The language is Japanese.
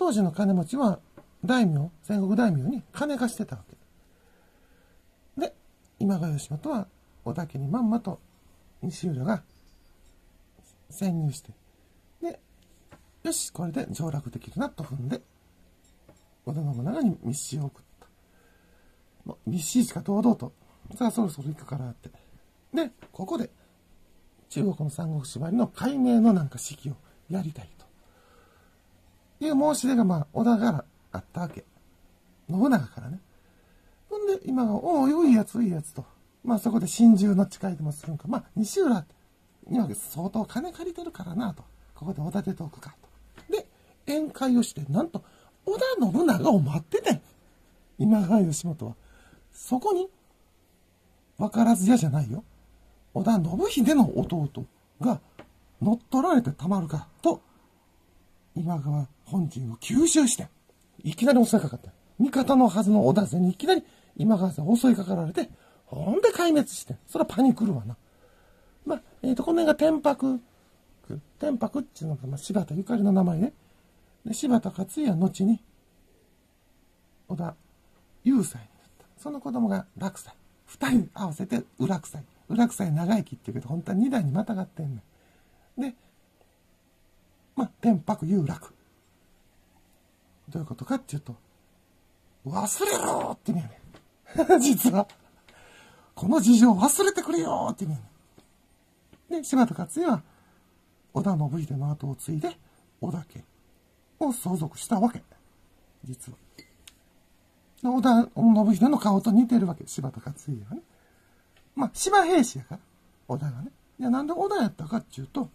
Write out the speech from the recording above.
当時の金持ちは大名、戦国大名に金貸してたわけ。で、今川義元は織田家にまんまと西浦が潜入して、で、よし、これで上洛できるなと踏んで、織田信長に密使を送った。もう密使しか堂々と、さあそろそろ行くからって。で、ここで、中国の三国縛りの解明のなんか式をやりたいと。いう申し出がまあ、織田からあったわけ。信長からね。ほんで、今が、おお、いいやつ、いいやつと。まあそこで心中の誓いでもするんか。まあ、西浦には相当金借りてるからなと。ここでおだてておくかと。で、宴会をして、なんと、織田信長を待ってて。今川義元は。そこに、分からずやじゃないよ。織田信秀の弟が乗っ取られてたまるかと、今川本陣を吸収して、いきなり襲いかかった。味方のはずの織田勢にいきなり今川さん襲いかかられて、ほんで壊滅して。それはパニクるわな。まあ、えっ、ー、と、この辺が天白区。天白っていうのが、まあ、柴田ゆかりの名前ね。で、柴田勝家後に、織田雄斎になった。その子供が落斎。二人合わせて裏臭い。裏臭い長生きっていうけど、本当は二代にまたがってんねん。で、まあ、天白有楽。どういうことかっていうと、忘れろって言うねん。実は。この事情忘れてくれよって言うねん。で、柴田勝家は、織田信秀の後を継いで、織田家を相続したわけ。実は。織田信秀の顔と似てるわけ。柴田勝家はね。まあ、柴兵士やから、織田がね。いや、なんで織田やったかっていうと、